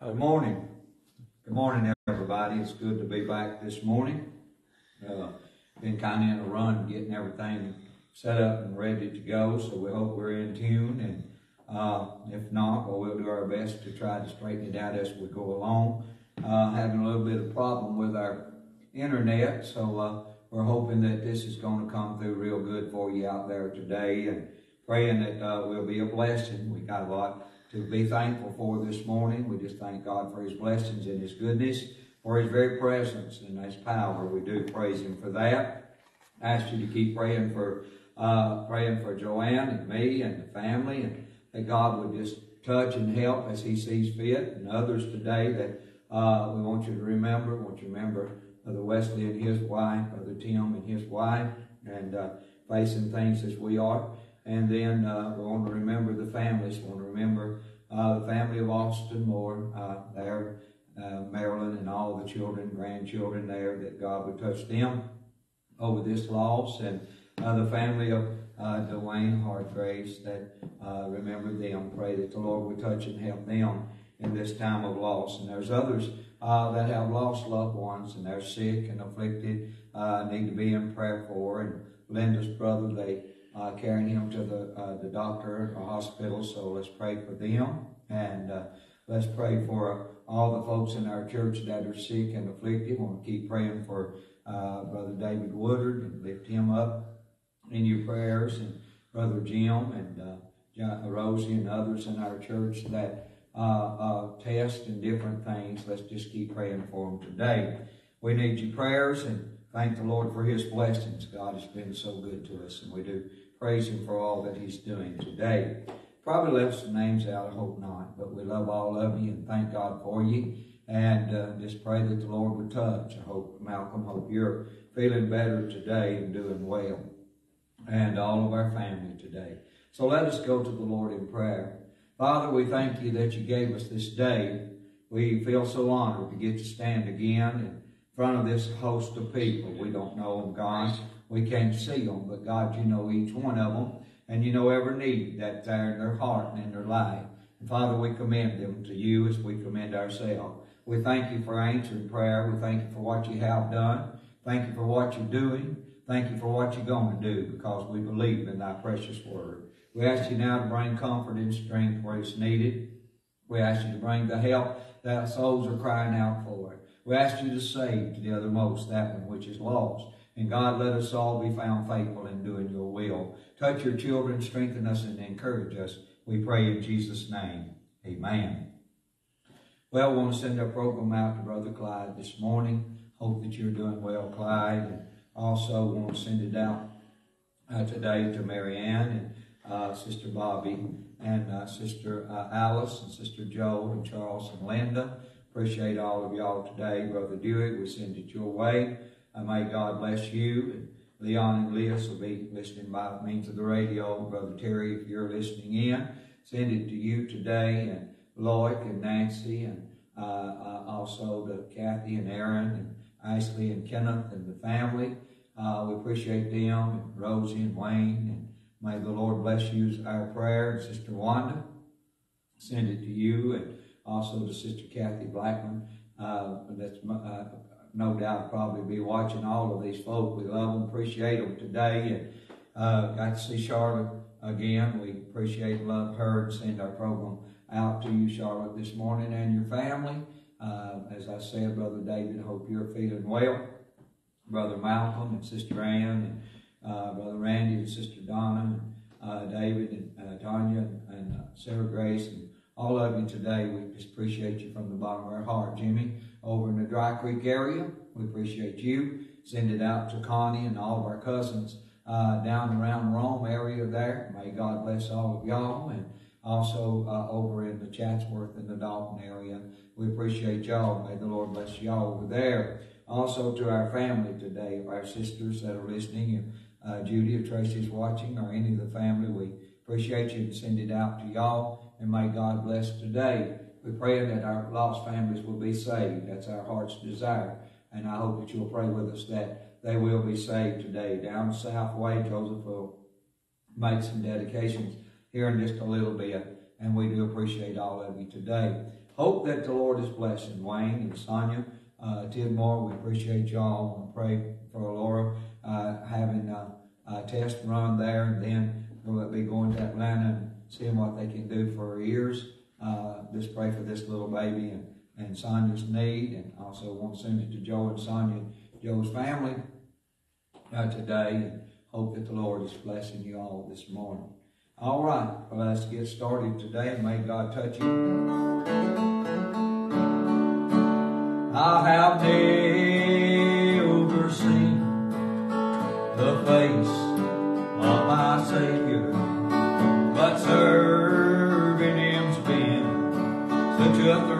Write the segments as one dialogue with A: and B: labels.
A: Good morning. Good morning, everybody. It's good to be back this morning. Uh, been kind of in a run getting everything set up and ready to go, so we hope we're in tune. And uh, if not, well, we'll do our best to try to straighten it out as we go along. Uh, having a little bit of problem with our internet, so uh, we're hoping that this is going to come through real good for you out there today, and praying that uh, we'll be a blessing. We got a lot to be thankful for this morning. We just thank God for His blessings and His goodness, for His very presence and His power. We do praise Him for that. Ask you to keep praying for uh, praying for Joanne and me and the family, and that God would just touch and help as He sees fit, and others today that uh, we want you to remember. We want you to remember Brother Wesley and his wife, Brother Tim and his wife, and uh, facing things as we are. And then uh, we want to remember the families. We want to remember uh, the family of Austin Moore uh, there, uh, Marilyn, and all the children, grandchildren there, that God would touch them over this loss. And uh, the family of uh, Dwayne Hargraves, that remember them. Pray that the Lord would touch and help them in this time of loss. And there's others that have lost loved ones and they're sick and afflicted, need to be in prayer for. And Linda's brother, they uh, carrying him to the, uh, the doctor or hospital. So let's pray for them. And uh, let's pray for all the folks in our church that are sick and afflicted. We want to keep praying for uh, Brother David Woodard and lift him up in your prayers. And Brother Jim and uh, Rosie and others in our church that uh, test and different things. Let's just keep praying for them today. We need your prayers and thank the Lord for his blessings. God has been so good to us, and we do praise him for all that he's doing today. Probably left some names out, I hope not, but we love all of you and thank God for you. And uh, just pray that the Lord would touch. I hope, Malcolm, hope you're feeling better today and doing well. And all of our family today. So let us go to the Lord in prayer. Father, we thank you that you gave us this day. We feel so honored to get to stand again in front of this host of people. We don't know them, God. We can't see them, but God, you know each one of them, and you know every need that's there in their heart and in their life. And Father, we commend them to you as we commend ourselves. We thank you for answering prayer. We thank you for what you have done. Thank you for what you're doing. Thank you for what you're going to do because we believe in thy precious word. We ask you now to bring comfort and strength where it's needed. We ask you to bring the help that souls are crying out for. We ask you to save to the uttermost that one which is lost. And God, let us all be found faithful in doing your will. Touch your children, strengthen us, and encourage us. We pray in Jesus' name. Amen. Well, we want to send our program out to Brother Clyde this morning. Hope that you're doing well, Clyde. And also want to send it out uh, today to Marianne and uh, Sister Bobby and uh, Sister uh, Alice and Sister Joe and Charles and Linda. Appreciate all of y'all today. Brother Dewey, we send it your way. Uh, may God bless you. And Leon and Liz will be listening by means of the radio. Brother Terry, if you're listening in, send it to you today. And Lloyd and Nancy and uh, uh, also to Kathy and Aaron and Ashley and Kenneth and the family. Uh, we appreciate them and Rosie and Wayne. And may the Lord bless you as our prayer. And Sister Wanda, send it to you. And also to Sister Kathy Blackman. Uh, that's uh, no doubt probably be watching all of these folk. We love them, appreciate them today, and uh, got to see Charlotte again. We appreciate love her and send our program out to you, Charlotte, this morning and your family. Uh, as I said, Brother David, hope you're feeling well. Brother Malcolm and Sister Ann and uh, Brother Randy and Sister Donna and uh, David and uh, Tanya and, and uh, Sarah Grace and all of you today. We just appreciate you from the bottom of our heart. Jimmy, over in the Dry Creek area, we appreciate you. Send it out to Connie and all of our cousins uh, down around Rome area there. May God bless all of y'all. And also uh, over in the Chatsworth and the Dalton area. We appreciate y'all. May the Lord bless y'all over there. Also to our family today, our sisters that are listening, if uh, Judy or Tracy's watching, or any of the family, we appreciate you and send it out to y'all and may God bless today. We pray that our lost families will be saved. That's our heart's desire. And I hope that you'll pray with us that they will be saved today. Down South Way, Joseph will make some dedications here in just a little bit. And we do appreciate all of you today. hope that the Lord is blessing Wayne and Sonia uh, Tidmore. We appreciate y'all. Want pray for Laura uh, having a, a test run there, and then we'll be going to Atlanta and seeing what they can do for her ears. Uh, just pray for this little baby and, and Sonia's need, and also want to send it to Joe and Sonia, Joe's family uh, today, and hope that the Lord is blessing you all this morning. All right, well, let's get started today. And may God touch you. I have never seen the face of my Savior, serving Him's been such a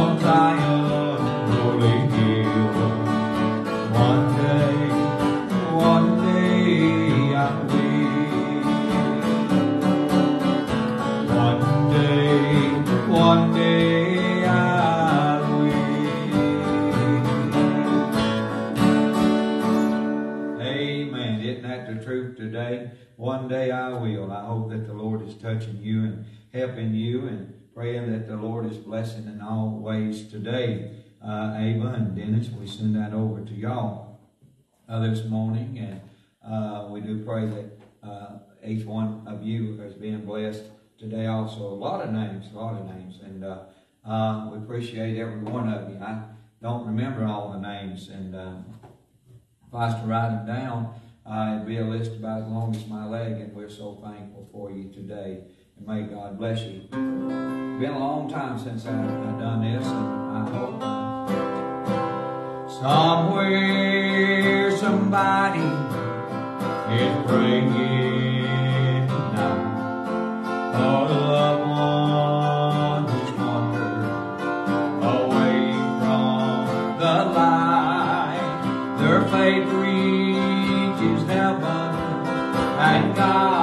A: on Zion, helping you and praying that the Lord is blessing in all ways today. Uh, Ava and Dennis, we send that over to y'all uh, this morning, and uh, we do pray that uh, each one of you has been blessed today. Also, a lot of names, a lot of names, and uh, uh, we appreciate every one of you. I don't remember all the names, and if I was to write them down, it'd be a list about as long as my leg, and we're so thankful for you today. And may God bless you. Been a long time since I've, done this, and I hope. Uh, Somewhere somebody is praying tonight light. Their faith reaches heaven, and God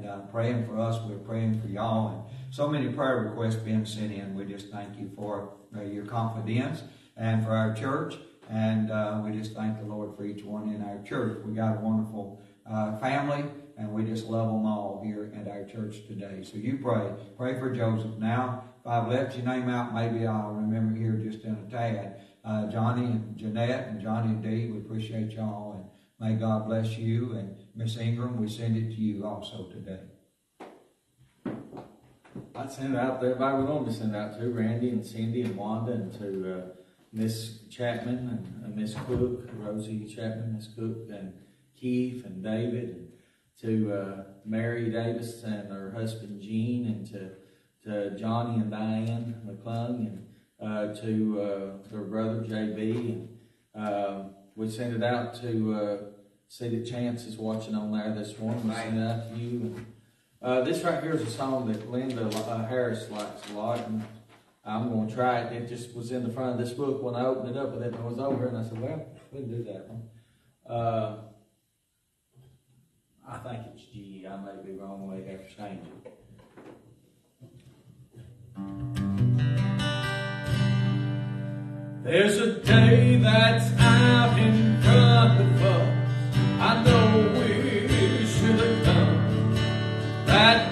A: and, uh, praying for us. We're praying for y'all. And so many prayer requests being sent in. We just thank you for uh, your confidence and for our church. And uh, we just thank the Lord for each one in our church. We got a wonderful uh, family, and we just love them all here at our church today. So you pray. Pray for Joseph. Now, if I've left your name out, maybe I'll remember here just in a tad. Uh, Johnny and Jeanette and Johnny and Dee, we appreciate y'all. And may God bless you. And Miss Ingram, we send it to you also today.
B: I'd send it out to everybody we normally send it out to, Randy and Cindy and Wanda and to uh, Miss Chapman and uh, Miss Cook, Rosie Chapman, Miss Cook and Keith and David and to uh, Mary Davis and her husband Gene and to, to Johnny and Diane McClung and uh, to uh, their brother JB and uh, we send it out to uh, see that Chance is watching on there this morning. We send out to you. And, uh, this right here is a song that Linda uh, Harris likes a lot, and I'm going to try it. It just was in the front of this book when I opened it up, and it was over, and I said, "Well, we can do that one." Uh, I think it's G. I may be wrong. May have to change it. There's a day that's out in front of us. I know we should have come. That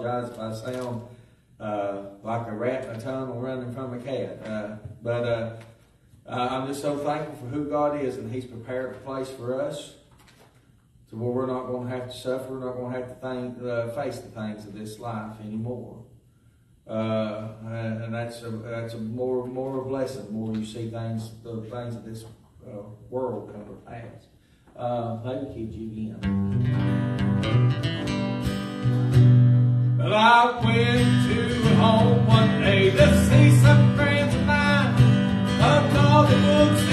B: apologize if I sound uh, like a rat in a tunnel running from a cat. Uh, but uh, I'm just so thankful for who God is, and He's prepared a place for us to where we're not going to have to suffer, we're not going to have to think, uh, face the things of this life anymore. Uh, and that's a, that's a more more blessing. The more you see things, the things of this uh, world come to pass. Uh, you, the. Well, I went to home one day to see some friends of mine up north of Woods.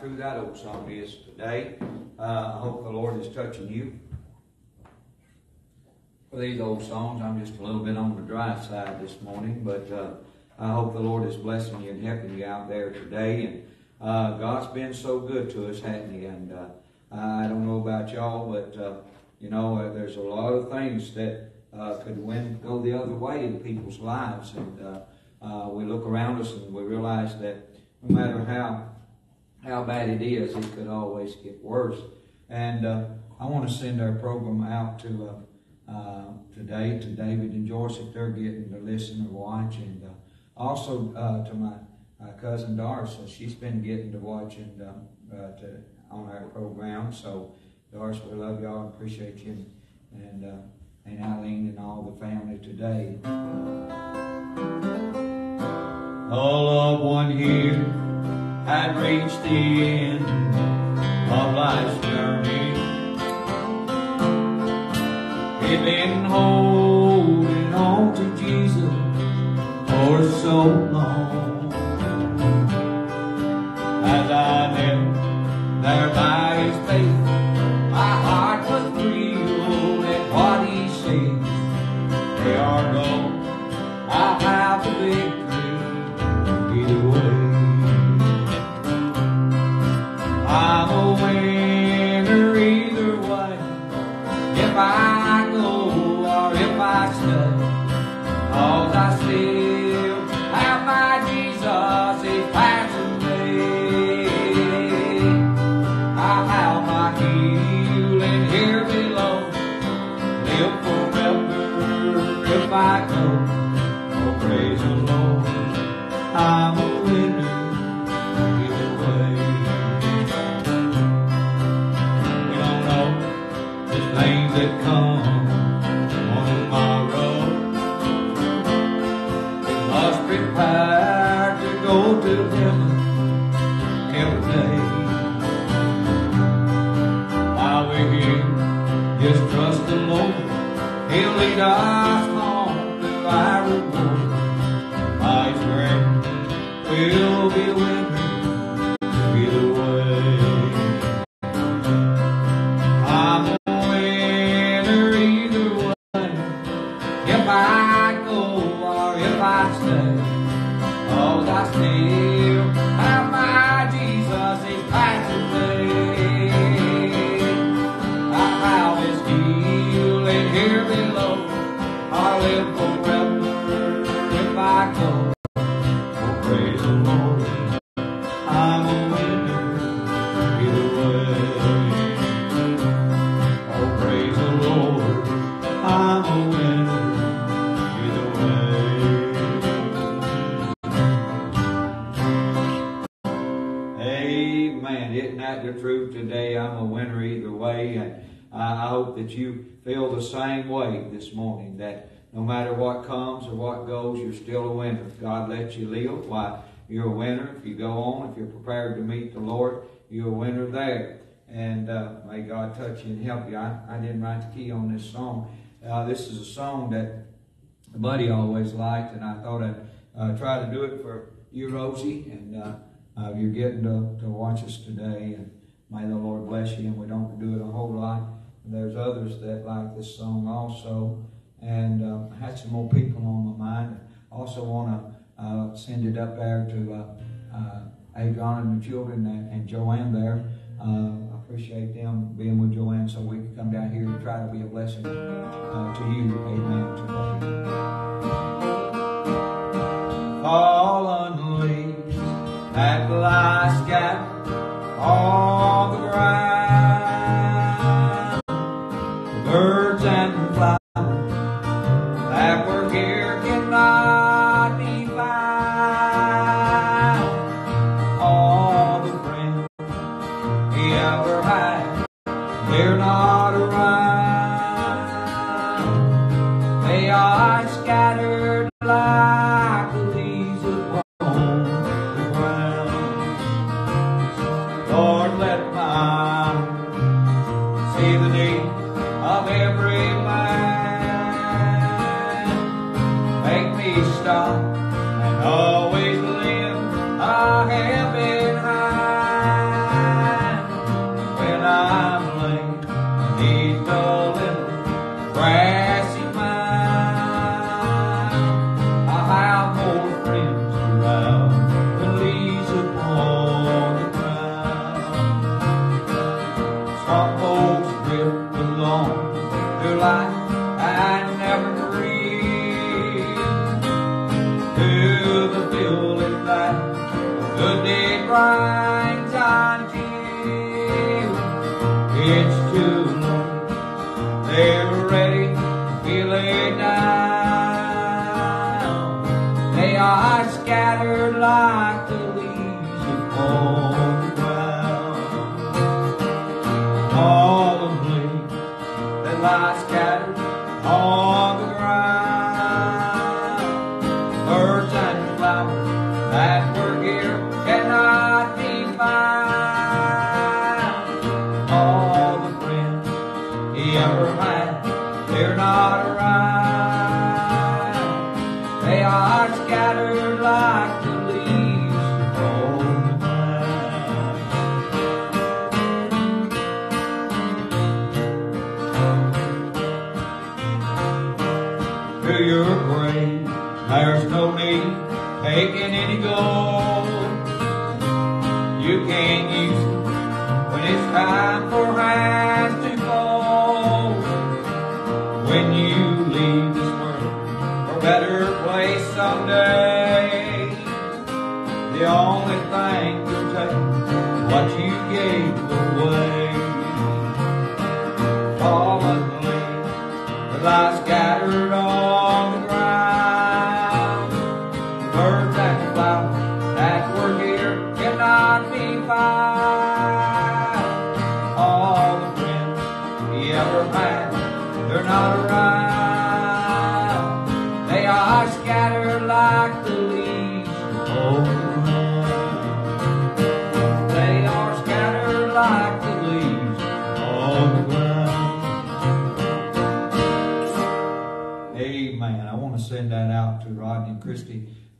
B: true that
A: old song is today. Uh, I hope the Lord is touching you. For these old songs, I'm just a little bit on the dry side this morning, but uh, I hope the Lord is blessing you and helping you out there today. And uh, God's been so good to us, hasn't He? And uh, I don't know about y'all, but uh, you know, uh, there's a lot of things that could win, go the other way in people's lives, and we look around us and we realize that no matter how how bad it is, it could always get worse. And uh, I want to send our program out to uh, uh, today to David and Joyce if they're getting to listen or watch, and uh, also uh, to my cousin Darcy. She's been getting to watch and uh, to, on our program. So, Darcy, we love y'all and appreciate you and and Eileen and all the family today. All of one here I'd reached the end of life's journey. He'd been holding on to Jesus for so same way this morning that no matter what comes or what goes, you're still a winner. If God lets you live, why, you're a winner. If you go on, if you're prepared to meet the Lord, you're a winner there. And uh, may God touch you and help you. I, I didn't write the key on this song. Uh, this is a song that buddy always liked, and I thought I'd uh, try to do it for you, Rosie. And uh, uh, you're getting to, to watch us today, and may the Lord bless you. And we don't do it a whole lot. There's others that like this song also. And uh, I had some more people on my mind. Also want to uh, send it up there to uh, uh, Adrian and the children and, and Joanne there. Uh, I appreciate them being with Joanne so we can come down here and try to be a blessing uh, to you. Amen. Today. Fallen leaves that lie scattered on the ground.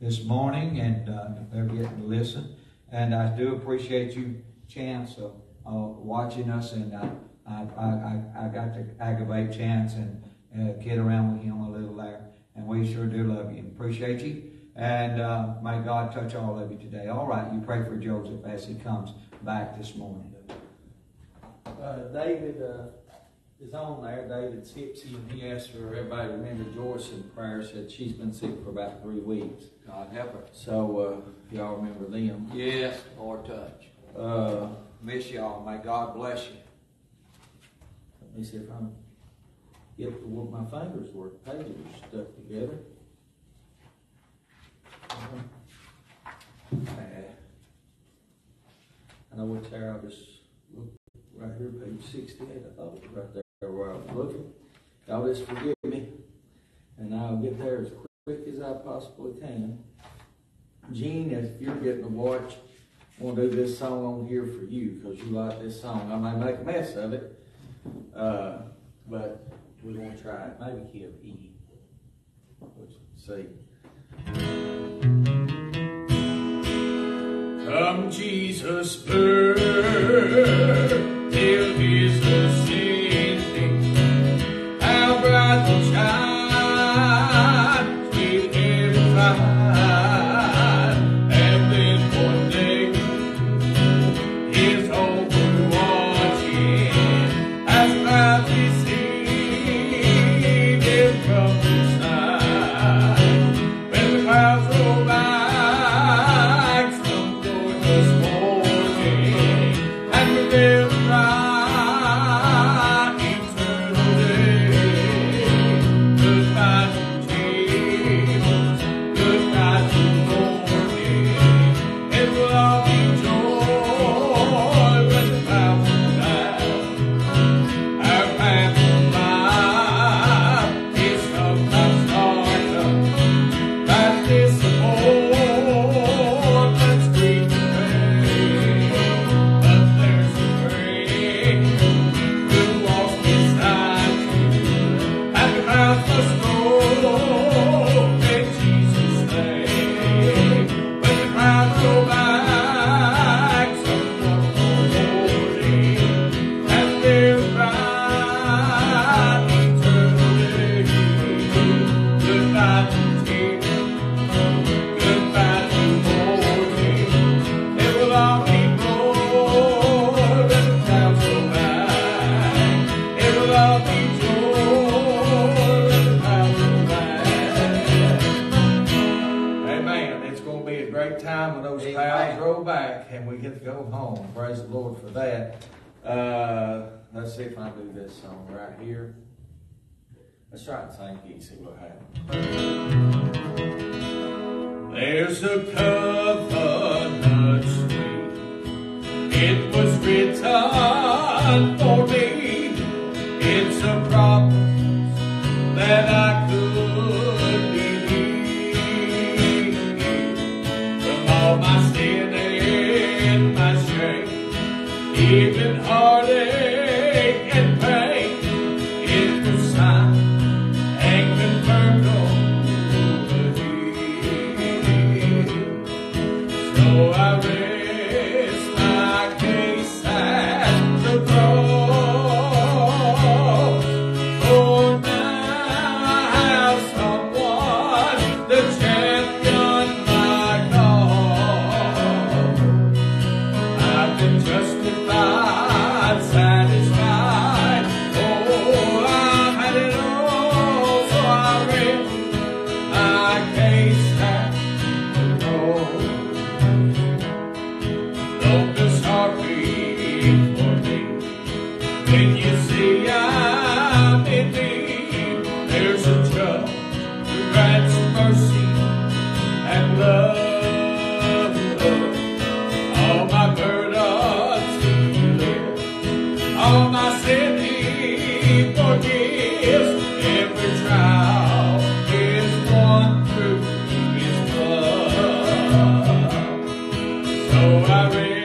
A: This morning, and uh, they're getting to listen. And I do appreciate you, Chance, of uh, watching us, and I, I, I, I got to aggravate Chance and uh, kid around with him a little there. And we sure do love you and appreciate you. And uh, may God touch all of you today. All right, you pray for Joseph as he comes back this morning.
B: Uh, David uh, is on there, David Tipsy, and he asked for everybody to remember Joyce in prayer. Said she's been sick for about three weeks.
A: God help her.
B: So uh, y'all remember them.
A: Yes, Lord touch.
B: Uh,
A: Miss y'all. May God bless you.
B: let me see if I can get what my fingers were pages stuck together. Uh, I know what's there, I just looked right here, page sixty-eight, I thought it was right there where I was looking. Y'all just forgive me, and I'll get there as quick as I possibly can. Gene, if you're getting to watch, I want to do this song on here for you, because you like this song. I may make a mess of it, uh, but we're going to try it. Maybe key of E. Let's see. Come, Jesus, Praise the Lord for that. Uh, let's see if I do this song right here. Let's try it same key, see what happens. There's a covenant sweet. It was written for me. It's a promise that I could So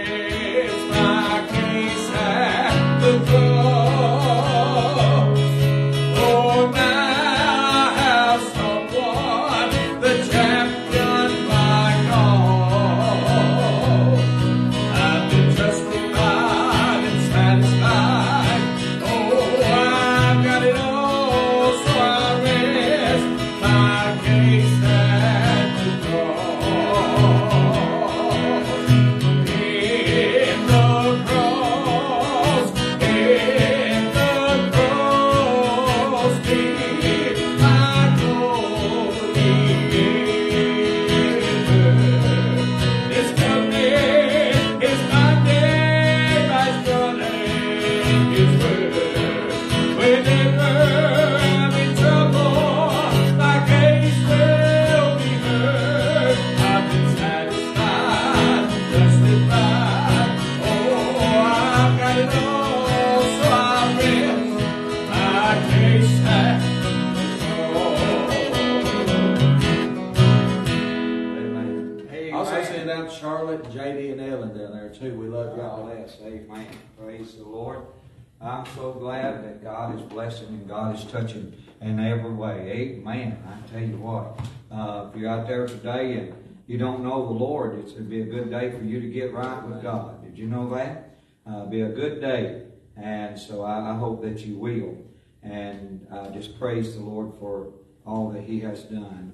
A: tell you what, uh, if you're out there today and you don't know the Lord, it's, it'd be a good day for you to get right with God. Did you know that? Uh, be a good day. And so I, I hope that you will. And uh, just praise the Lord for all that He has done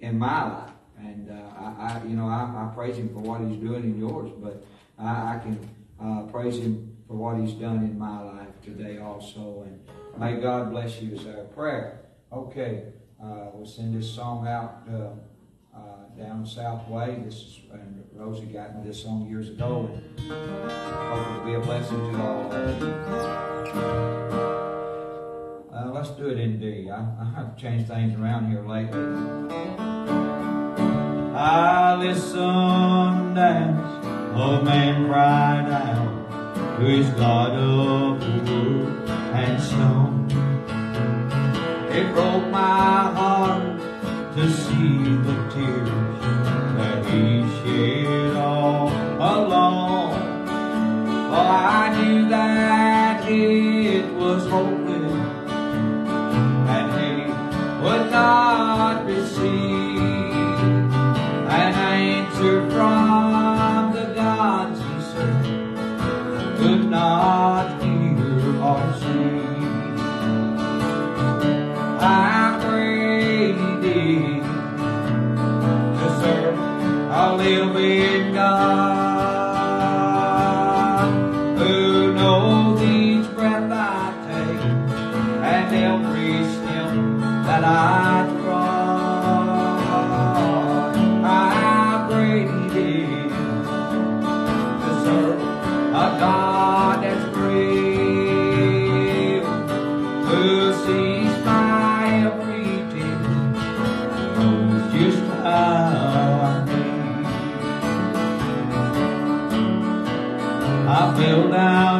A: in my life. And uh, I, I, you know, I, I, praise Him for what He's doing in yours, but I, I can uh, praise Him for what He's done in my life today also. And may God bless you is our prayer. Okay, uh, we'll send this song out uh, uh, down South Way. This is and Rosie got me this song years ago. And hope it'll be a blessing to all of you. Uh, let's do it in D. I, I have changed things around here lately. I listened as a man cried out to his God of wood and stone. It broke my heart to see the tears a living God fell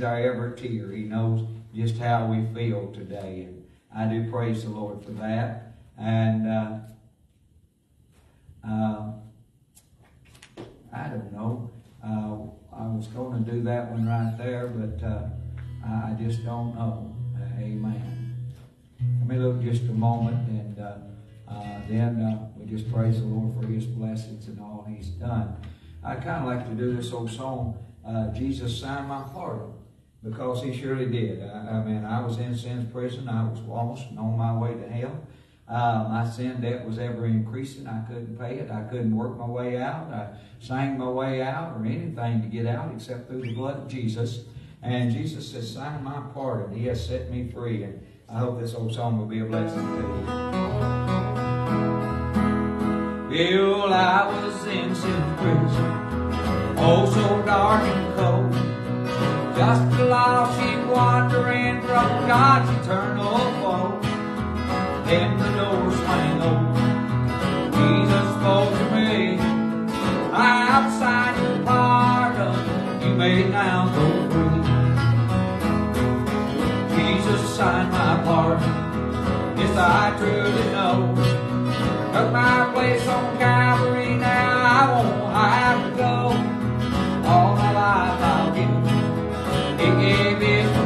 A: he sees our every tear. He knows just how we feel today. And I do praise the Lord for that. And uh, uh, I don't know. Uh, I was going to do that one right there, but uh, I just don't know. Amen. Let me look just a moment, and uh, uh, then we just praise the Lord for His blessings and all He's done. I kind of like to do this old song, Jesus signed my pardon, because He surely did. I, I mean, I was in sin's prison. I was lost and on my way to hell. Uh, my sin debt was ever increasing. I couldn't pay it. I couldn't work my way out. I sang my way out or anything to get out except through the blood of Jesus. And Jesus says, sign my pardon. He has set me free. And I hope this old song will be a blessing to you. Well, I was in sin's prison, oh so dark and cold. Just a lost sheep wandering from God's eternal fold. Then the door swang open. Jesus spoke to me. I signed your pardon. You may now go free. Jesus signed my pardon. Yes, I truly know. Took my place on Calvary. Now I won't have to go. All my life I'll give. He gave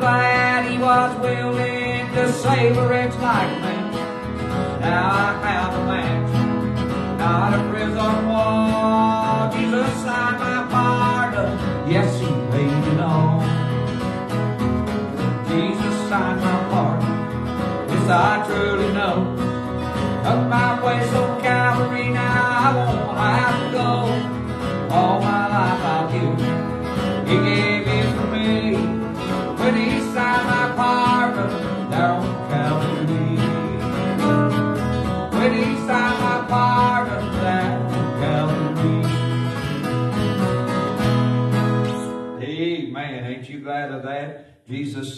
A: Glad he was willing to wretch like me. Now I have a mansion, not a prison wall. Jesus signed my pardon, yes, he paid it all. Jesus signed my pardon, yes, I truly know. Up my place on Calvary, now I won't have to go.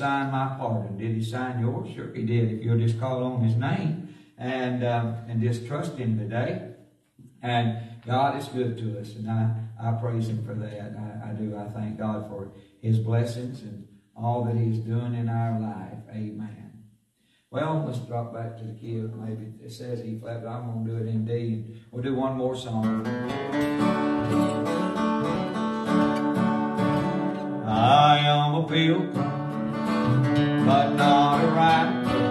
A: Signed my pardon. Did He sign yours? Sure He did. If you'll just call on His name and um, and just trust Him today. And God is good to us, and I, I praise Him for that. I, I do. I thank God for His blessings and all that He's doing in our life. Amen. Well, let's drop back to the of maybe it says E flat, but I'm going to do it in D. We'll do one more song. I am a pilgrim, but not a rapper.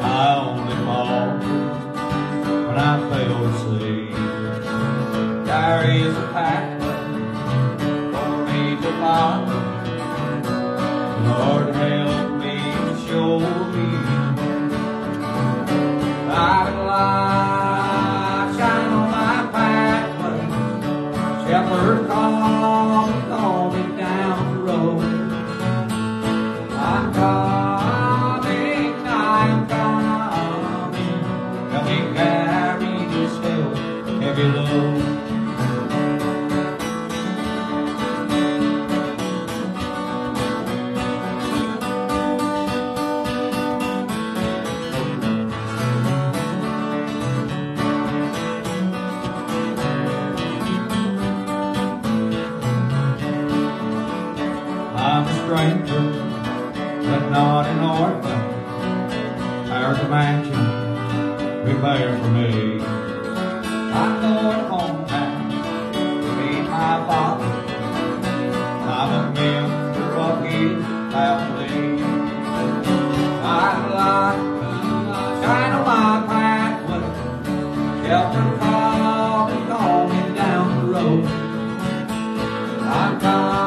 A: I only fall when I fail to see. There is a pathway for me to follow. Lord, help me show me. Thy light I'm There's a mansion prepared for me. I'm going home now to meet my father. I'm a member of his family. I'm light, shine on my pathway. Shelter call me, call me down the road. I'm coming,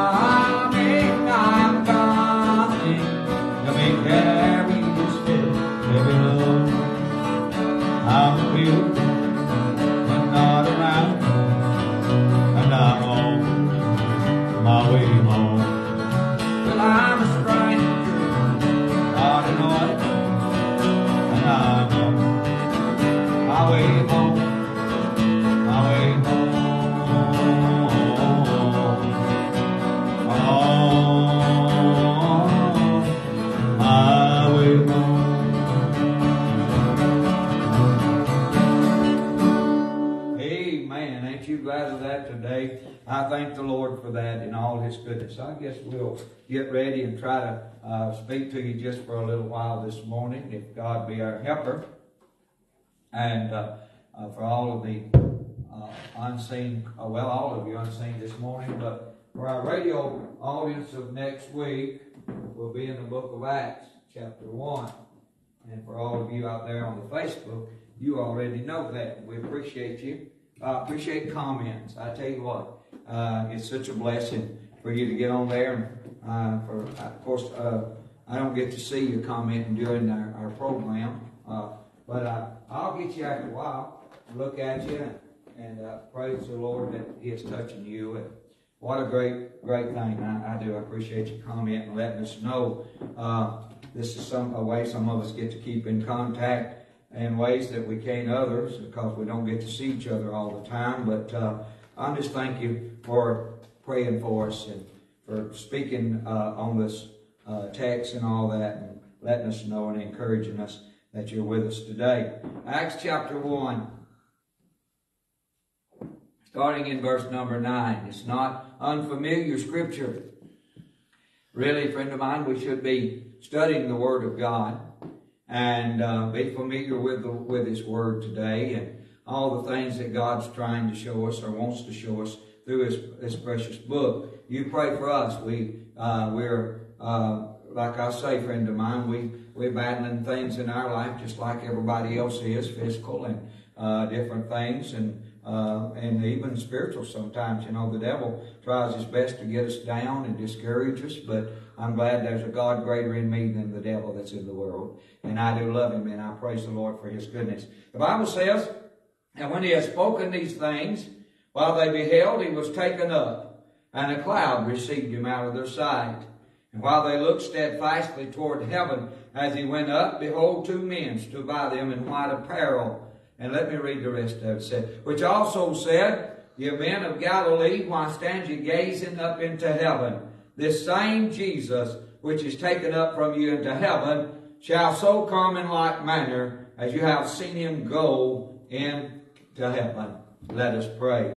A: I thank the Lord for that and all His goodness. I guess we'll get ready and try to uh, speak to you just for a little while this morning, if God be our helper. And uh, uh, for all of the uh, unseen, uh, well, all of you unseen this morning, but For our radio audience of next week, we'll be in the book of Acts, chapter 1. And for all of you out there on the Facebook, you already know that. We appreciate you. Uh, appreciate comments. I tell you what, uh, it's such a blessing for you to get on there. And, uh, for, of course, uh, I don't get to see you commenting during our, our program, uh, but uh, I'll get you after a while, look at you, and praise the Lord that He is touching you. And what a great, great thing. I, I do. I appreciate you commenting and letting us know. this is some a way some of us get to keep in contact in ways that we can't others because we don't get to see each other all the time. But uh, I just thank you for praying for us and for speaking uh, on this uh, text and all that and letting us know and encouraging us that you're with us today. Acts chapter 1, starting in verse number 9. It's not unfamiliar scripture. Really, friend of mine, we should be studying the Word of God and uh, be familiar with the, with His Word today and all the things that God's trying to show us or wants to show us through His, His precious book. You pray for us. We uh, we're uh, like I say, friend of mine, we we're battling things in our life just like everybody else is, physical and uh, different things and. Uh, and even spiritual sometimes, you know, the devil tries his best to get us down and discourage us, but I'm glad there's a God greater in me than the devil that's in the world. And I do love him and I praise the Lord for his goodness. The Bible says, and when he had spoken these things, while they beheld, he was taken up, and a cloud received him out of their sight. And while they looked steadfastly toward heaven as he went up, behold, two men stood by them in white apparel. And let me read the rest of it. Said, which also said, Ye men of Galilee, why stand ye gazing up into heaven? this same Jesus, which is taken up from you into heaven, shall so come in like manner as you have seen him go into heaven. Let us pray.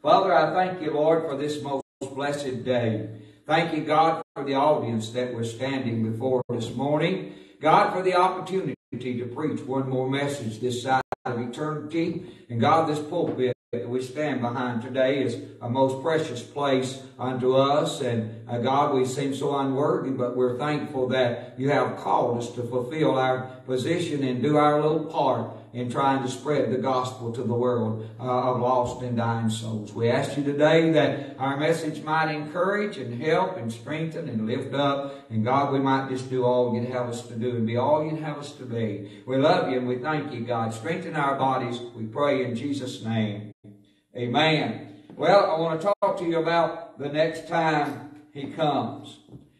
A: Father, I thank you, Lord, for this most blessed day. Thank you, God, for the audience that we're standing before this morning. God, for the opportunity to preach one more message this side of eternity. And God, this pulpit that we stand behind today is a most precious place unto us. And uh, God, we seem so unworthy, but we're thankful that you have called us to fulfill our position and do our little part in trying to spread the gospel to the world uh, of lost and dying souls. We ask you today that our message might encourage and help and strengthen and lift up. And God, we might just do all you'd have us to do and be all you'd have us to be. We love you and we thank you, God. Strengthen our bodies, we pray in Jesus' name. Amen. Well, I want to talk to you about the next time he comes.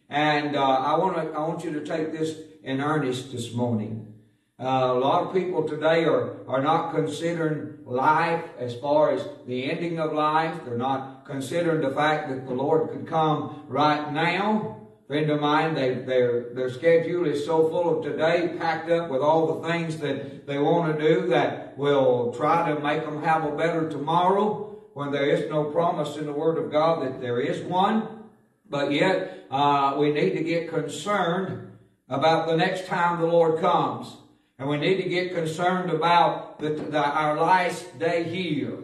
A: And uh, I want to I want you to take this in earnest this morning. Uh, a lot of people today are, are not considering life as far as the ending of life. They're not considering the fact that the Lord could come right now. Friend of mine, they, their, their schedule is so full of today, packed up with all the things that they want to do that will try to make them have a better tomorrow when there is no promise in the Word of God that there is one. But yet, uh, we need to get concerned about the next time the Lord comes. And we need to get concerned about the, the, our last day here.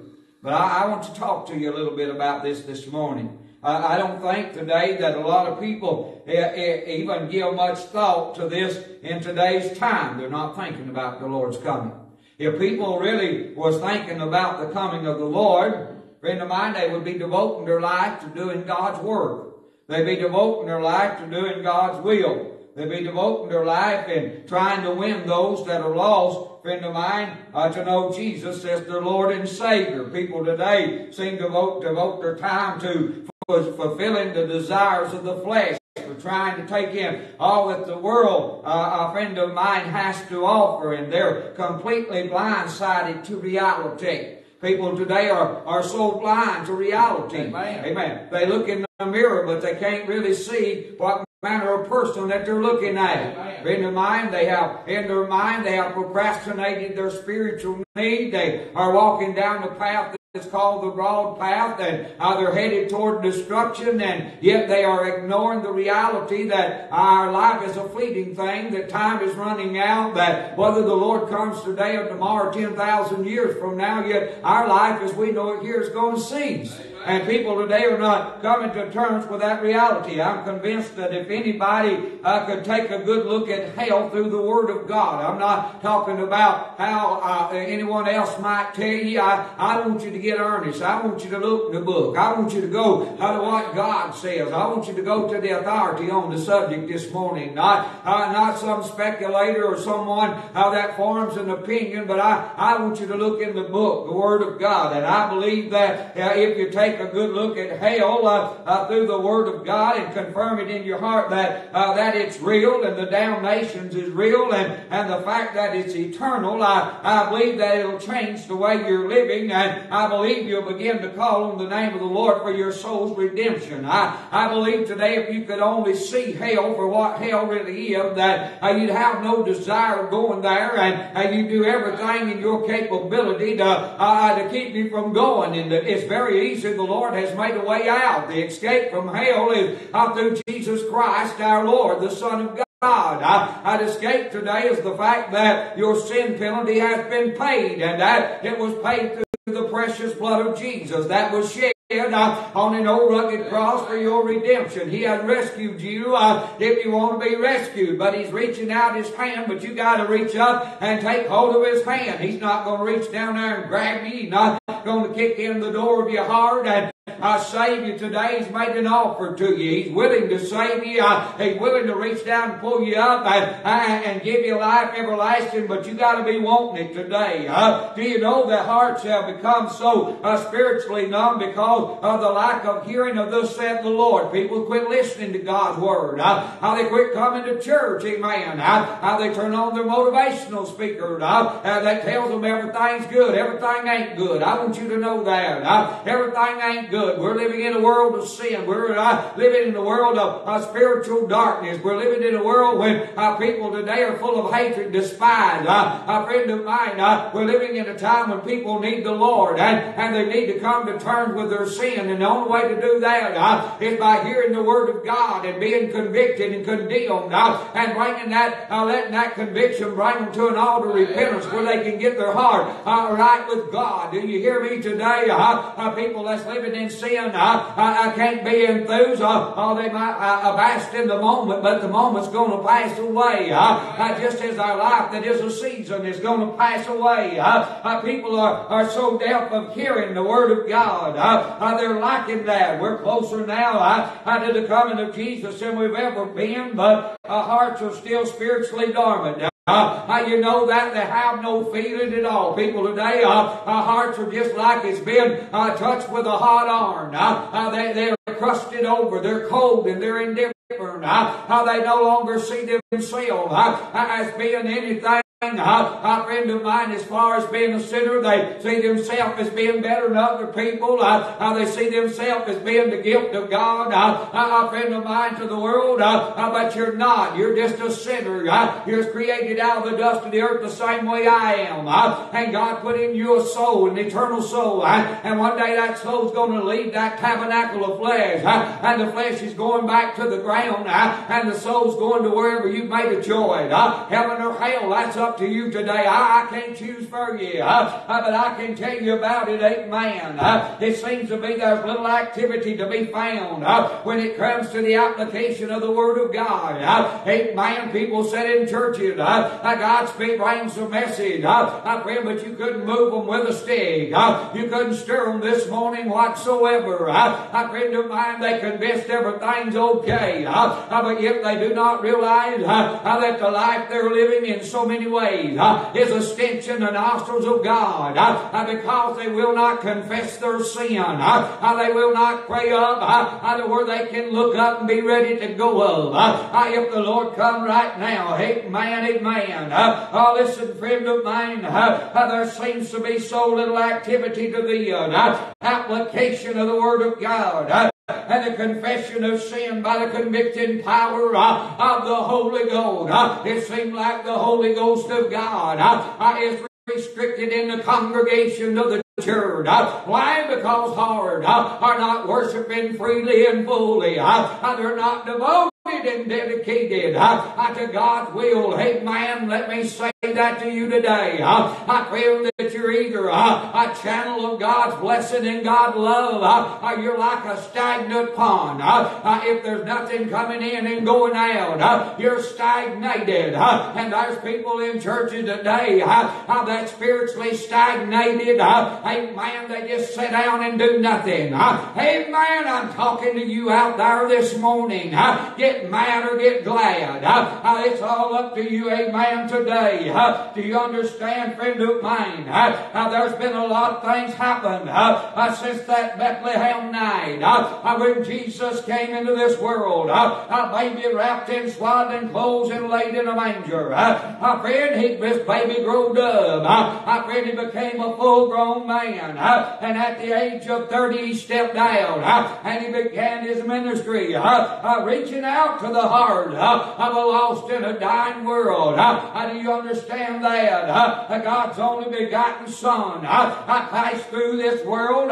A: But I, I, want to talk to you a little bit about this this morning. I, I don't think today that a lot of people eh, eh, even give much thought to this in today's time. They're not thinking about the Lord's coming. If people really was thinking about the coming of the Lord, friend of mine, they would be devoting their life to doing God's work. They'd be devoting their life to doing God's will. They'll be devoting their life in trying to win those that are lost, friend of mine, uh, to know Jesus as their Lord and Savior. People today seem to devote, devote their time to fulfilling the desires of the flesh. For trying to take in all that the world, uh, a friend of mine, has to offer, and they're completely blindsided to reality. People today are, are so blind to reality. Amen. Amen. They look in the mirror, but they can't really see what manner of person that they're looking at. In their mind, they have in their mind they have procrastinated their spiritual need. They are walking down the path it's called the broad path and uh, they're headed toward destruction and yet they are ignoring the reality that our life is a fleeting thing, that time is running out, that whether the Lord comes today or tomorrow, 10,000 years from now, yet our life as we know it here is going to cease. And people today are not coming to terms with that reality. I'm convinced that if anybody uh, could take a good look at hell through the Word of God, I'm not talking about how uh, anyone else might tell you. I, I want you to get earnest. I want you to look in the book. I want you to go to what God says. I want you to go to the authority on the subject this morning. Not, uh, not some speculator or someone uh, that forms an opinion, but I, I want you to look in the book, the Word of God. And I believe that uh, if you take a good look at hell uh, uh, through the Word of God and confirm it in your heart that, uh, that it's real and the damnations is real and, and the fact that it's eternal, I, I believe that it'll change the way you're living and I believe you'll begin to call on the name of the Lord for your soul's redemption. I, I believe today if you could only see hell for what hell really is, that uh, you'd have no desire of going there and, and you do everything in your capability to, uh, to keep you from going. And it's very easy. The Lord has made a way out. The escape from hell is uh, through Jesus Christ our Lord, the Son of God. God. I, would escape today is the fact that your sin penalty has been paid and that it was paid through the precious blood of Jesus that was shed uh, on an old rugged cross for your redemption. He has rescued you uh, if you want to be rescued, but He's reaching out His hand, but you got to reach up and take hold of His hand. He's not going to reach down there and grab you. He's not going to kick in the door of your heart and I Savior you today. He's made an offer to you. He's willing to save you. Uh, he's willing to reach down and pull you up and, and, and give you life everlasting, but you got to be wanting it today. Uh, do you know that hearts have become so uh, spiritually numb because of the lack of hearing of thus saith the Lord? People quit listening to God's word. Uh, how they quit coming to church, amen. Uh, how they turn on their motivational speaker uh, that tells them everything's good, everything ain't good. I want you to know that. Uh, everything ain't good good. We're living in a world of sin. We're uh, living in a world of uh, spiritual darkness. We're living in a world when uh, people today are full of hatred, despise. Uh, a friend of mine, uh, we're living in a time when people need the Lord and, and they need to come to terms with their sin. And the only way to do that uh, is by hearing the Word of God and being convicted and condemned uh, and bringing that, uh, letting that conviction bring them to an altar of repentance where they can get their heart uh, right with God. Do you hear me today? Uh, uh, people that's living in sin. I, I, I can't be enthused. Uh, oh, they might uh, bask in the moment, but the moment's going to pass away. Uh, just as our life that is a season is going to pass away. Uh, people are, are so deaf of hearing the Word of God. Uh, they're liking that. We're closer now uh, to the coming of Jesus than we've ever been, but our hearts are still spiritually dormant. Uh, how you know that? They have no feeling at all. People today, uh, our hearts are just like it's been uh, touched with a hot iron. Uh, uh, they, they're crusted over. They're cold and they're indifferent. Uh, how they no longer see themselves uh, as being anything a friend of mine, as far as being a sinner, they see themselves as being better than other people. Uh, they see themselves as being the gift of God. Uh, a friend of mine to the world, uh, but you're not. You're just a sinner. You're created out of the dust of the earth the same way I am. and God put in you a soul, an eternal soul. and one day that soul's going to leave that tabernacle of flesh. and the flesh is going back to the ground. and the soul's going to wherever you've made a choice. heaven or hell, that's up up to you today. I, I can't choose for you, uh, but I can tell you about it, amen. Uh, it seems to be there's little activity to be found uh, when it comes to the application of the Word of God. Uh, amen. People sit in churches. Uh, uh, God speak, brings a message. Uh, uh, friend, but you couldn't move them with a stick. Uh, you couldn't stir them this morning whatsoever. Uh, a friend of mine, they convinced everything's okay. Uh, uh, but yet they do not realize uh, uh, that the life they're living in so many ways uh, is a stench in the nostrils of God uh, because they will not confess their sin. Uh, they will not pray up uh, where they can look up and be ready to go up. Uh, if the Lord come right now, amen, amen. Uh, uh, listen, friend of mine, uh, there seems to be so little activity to the uh, application of the Word of God. Uh, and the confession of sin by the convicting power uh, of the Holy Ghost. Uh, it seemed like the Holy Ghost of God uh, is restricted in the congregation of the church. Why? Because hard are not worshiping freely and fully. They're not devoted and dedicated uh, to God's will. Amen. Let me say that to you today. Uh, I pray that you're either uh, a channel of God's blessing and God's love, uh, or you're like a stagnant pond. Uh, uh, if there's nothing coming in and going out, uh, you're stagnated. Uh, and there's people in churches today uh, that spiritually stagnated. Uh, amen. They just sit down and do nothing. Uh, amen. I'm talking to you out there this morning. Uh, get mad or get glad. Uh, uh, it's all up to you, amen, today. Uh, do you understand, friend of mine? Uh, there's been a lot of things happen since that Bethlehem night when Jesus came into this world. A baby wrapped in swaddling clothes and laid in a manger. A friend, he, this baby grew up. A friend, he became a full-grown man. And at the age of 30, he stepped down and he began his ministry, reaching out to the heart of a lost and a dying world. Uh, do you understand that? God's only begotten Son I passed through this world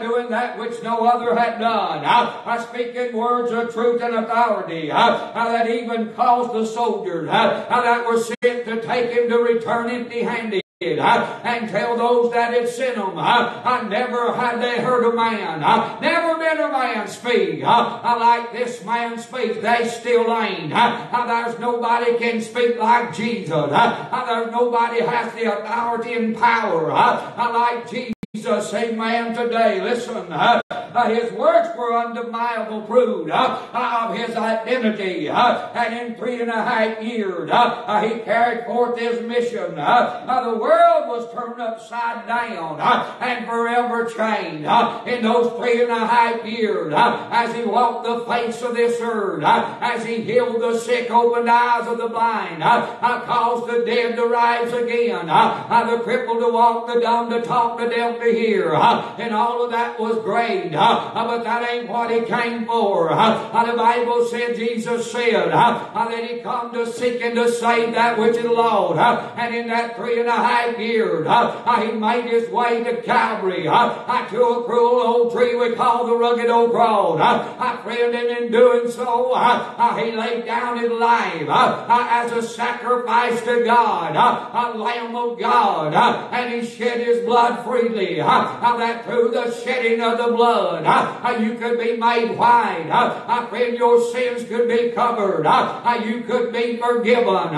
A: doing that which no other had done. By speaking words of truth and authority that even caused the soldiers that were sent to take him to return empty handed and tell those that had sent them, I never had they heard a man, I never been a man speak I like this man speaks. They still ain't. There's nobody can speak like Jesus. There's nobody has the authority and power I like Jesus. Jesus, amen, today. Listen, uh, uh, his works were undeniable proof uh, of his identity. And in three and a half years, he carried forth his mission. the world was turned upside down and forever changed in those three and a half years as he walked the face of this earth, as he healed the sick, opened eyes of the blind, caused the dead to rise again, the crippled to walk, the dumb to talk, the deaf to hear. And all of that was great. But that ain't what he came for. The Bible said, Jesus said, that he come to seek and to save that which is lost. And in that three and a half years, he made his way to Calvary, to a cruel old tree we call the rugged old cross. Friend, and in doing so, he laid down his life as a sacrifice to God, a lamb of God, and he shed his blood freely that through the shedding of the blood, you could be made white. I pray your sins could be covered. You could be forgiven.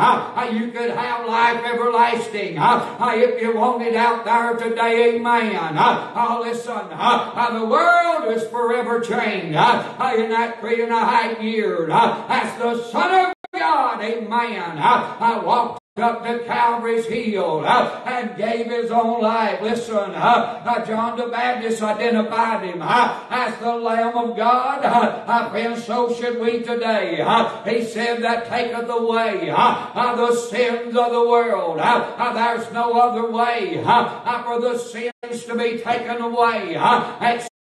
A: You could have life everlasting. If you want it out there today, amen. Ah, listen, the world is forever changed in that three and a half years. As the Son of God, amen. I walked up to Calvary's hill uh, and gave his own life. Listen, uh, John the Baptist identified him uh, as the Lamb of God. Uh, and so should we today. He said that taketh away uh, the sins of the world. There's no other way for the sins to be taken away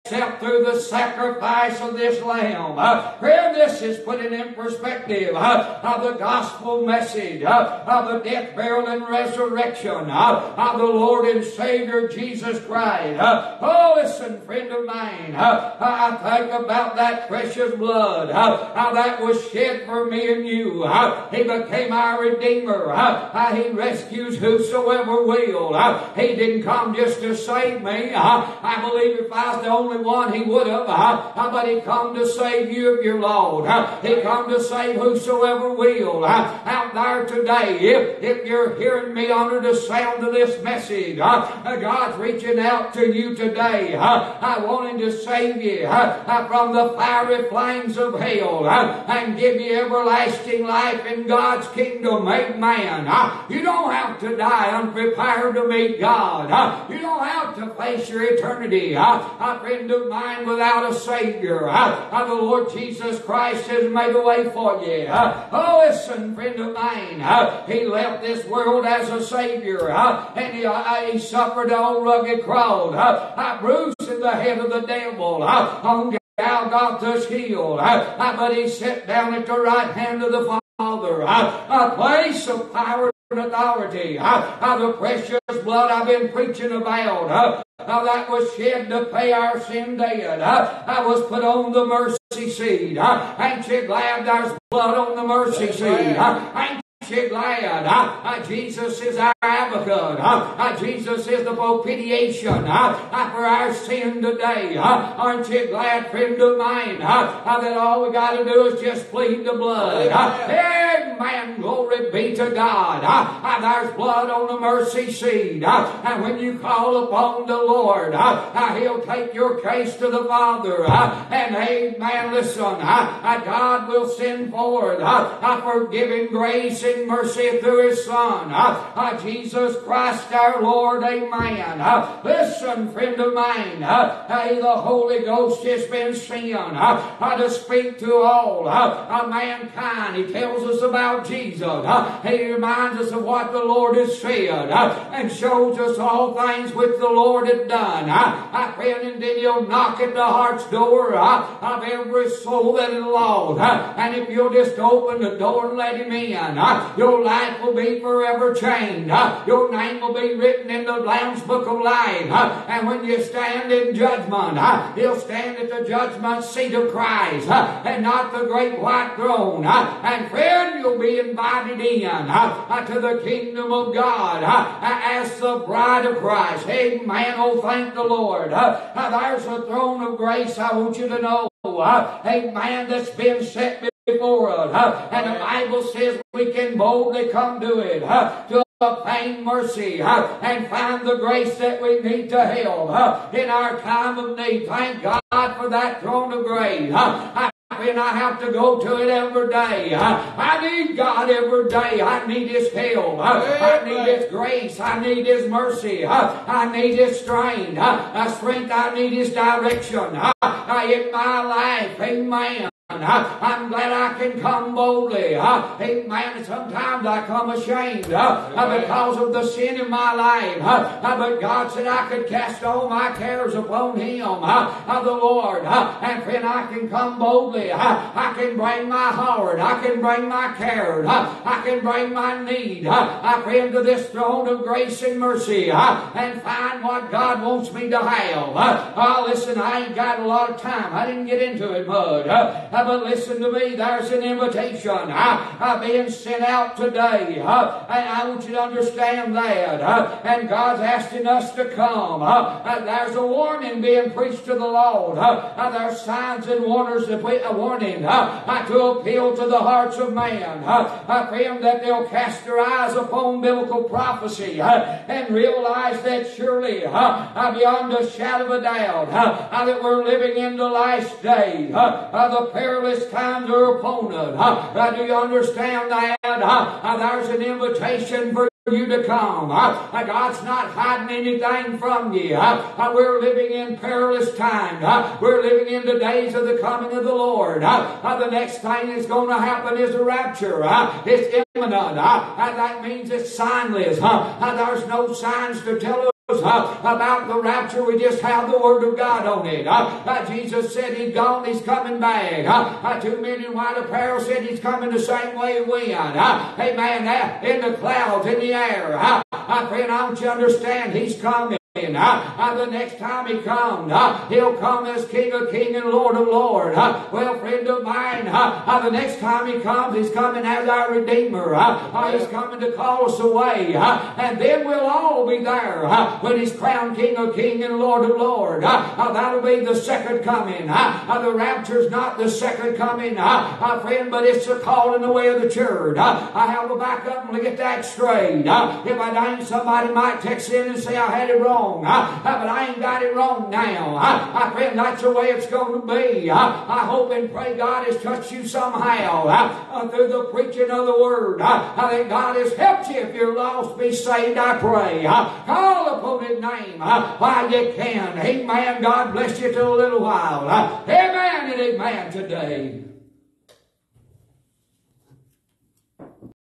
A: except through the sacrifice of this lamb. Uh, where this is putting in perspective uh, of the gospel message uh, of the death, burial, and resurrection uh, of the Lord and Savior Jesus Christ. Uh, oh, listen, friend of mine, uh, I think about that precious blood how that was shed for me and you. he became our Redeemer. he rescues whosoever will. he didn't come just to save me. I believe if I was the only only one he would have. Uh-huh. Uh, but he come to save you if you're lost. Uh, he come to save whosoever will. Uh, out there today, if, if you're hearing me under the sound of this message, uh, uh, God's reaching out to you today. I want him to save you uh, from the fiery flames of hell and give you everlasting life in God's kingdom. Amen. You don't have to die unprepared to meet God. You don't have to face your eternity. Friend of mine without a Savior. Uh, the Lord Jesus Christ has made a way for you. Uh, oh, listen, friend of mine. Uh, he left this world as a Savior, uh, and he, uh, he suffered on rugged cross, uh, in the head of the devil uh, on Golgotha's hill. Uh, but he sat down at the right hand of the Father, uh, a place of power and authority. Uh, the precious blood I've been preaching about. Uh, that was shed to pay our sin debt. Uh, I was put on the mercy seat. Uh, ain't you glad there's blood on the mercy seat? Uh, ain't glad? Uh, uh, Jesus is our advocate. Uh, uh, Jesus is the propitiation uh, for our sin today. Uh, aren't you glad, friend of mine, uh, that all we got to do is just plead the blood? Uh, amen. Glory be to God. Uh, there's blood on the mercy seat. And when you call upon the Lord, He'll take your case to the Father. And amen. Listen, God will send uh, uh, forgiving grace and mercy through His Son, uh, uh, Jesus Christ our Lord. Amen. Uh, listen, friend of mine, uh, hey, the Holy Ghost has been sent uh, uh, to speak to all uh, mankind. He tells us about Jesus. He reminds us of what the Lord has said and shows us all things which the Lord had done. Uh, friend, and then He'll knock at the heart's door of every soul that is lost. And if you'll just open the door and let Him in, your life will be forever changed. Your name will be written in the Lamb's Book of Life. And when you stand in judgment, He'll stand at the judgment seat of Christ and not the great white throne. And friend, you'll be invited in uh, to the kingdom of God uh, as the bride of Christ. Amen. Oh, thank the Lord. Uh, there's a throne of grace I want you to know. Amen. That's been set before us. And the Bible says we can boldly come to it. To obtain mercy and find the grace that we need to help in our time of need. Thank God for that throne of grace. Uh, and I have to go to it every day. I need God every day. I need His help. I need His grace. I need His mercy. I need His strength. Strength. I need His direction in my life. Amen. I'm glad I can come boldly. Amen. Sometimes I come ashamed because of the sin in my life. But God said I could cast all my cares upon Him, the Lord. And friend, I can come boldly. I can bring my heart. I can bring my cares. I can bring my need. I friend to this throne of grace and mercy and find what God wants me to have. Oh, listen, I ain't got a lot of time. I didn't get into it much. But listen to me, there's an invitation uh, uh, being sent out today. Uh, and I want you to understand that. Uh, and God's asking us to come. Uh, uh, there's a warning being preached to the Lord. there's signs and wonders that we, a warning to appeal to the hearts of man. I pray that they'll cast their eyes upon biblical prophecy and realize that surely, beyond a shadow of a doubt, that we're living in the last day. the perilous times are upon us. Uh, do you understand that? Uh, there's an invitation for you to come. Uh, God's not hiding anything from you. Uh, we're living in perilous times. Uh, we're living in the days of the coming of the Lord. the next thing that's going to happen is the rapture. it's imminent. that means it's signless. there's no signs to tell us uh, about the rapture, we just have the Word of God on it. Uh, uh, Jesus said He's gone, He's coming back. Uh, uh in white apparel said He's coming the same way we went. Uh, amen. In the clouds, in the air. Uh, uh, friend, I want you to understand He's coming. Uh, uh, the next time he comes, uh, he'll come as King of King and Lord of Lord. Uh, well, friend of mine, uh, uh, the next time he comes, he's coming as our Redeemer. he's coming to call us away. and then we'll all be there when he's crowned King of King and Lord of Lord. that'll be the second coming. the rapture's not the second coming, friend, but it's a call in the away of the church. I have to back up and get that straight. if I ain't, somebody might text in and say I had it wrong wrong. Uh, but I ain't got it wrong now. Uh, friend, that's the way it's going to be. Uh, I hope and pray God has touched you somehow uh, through the preaching of the word. I think God has helped you. If you're lost, be saved, I pray. Uh, call upon His name while you can. Amen. God bless you till a little while. Uh, amen and amen today.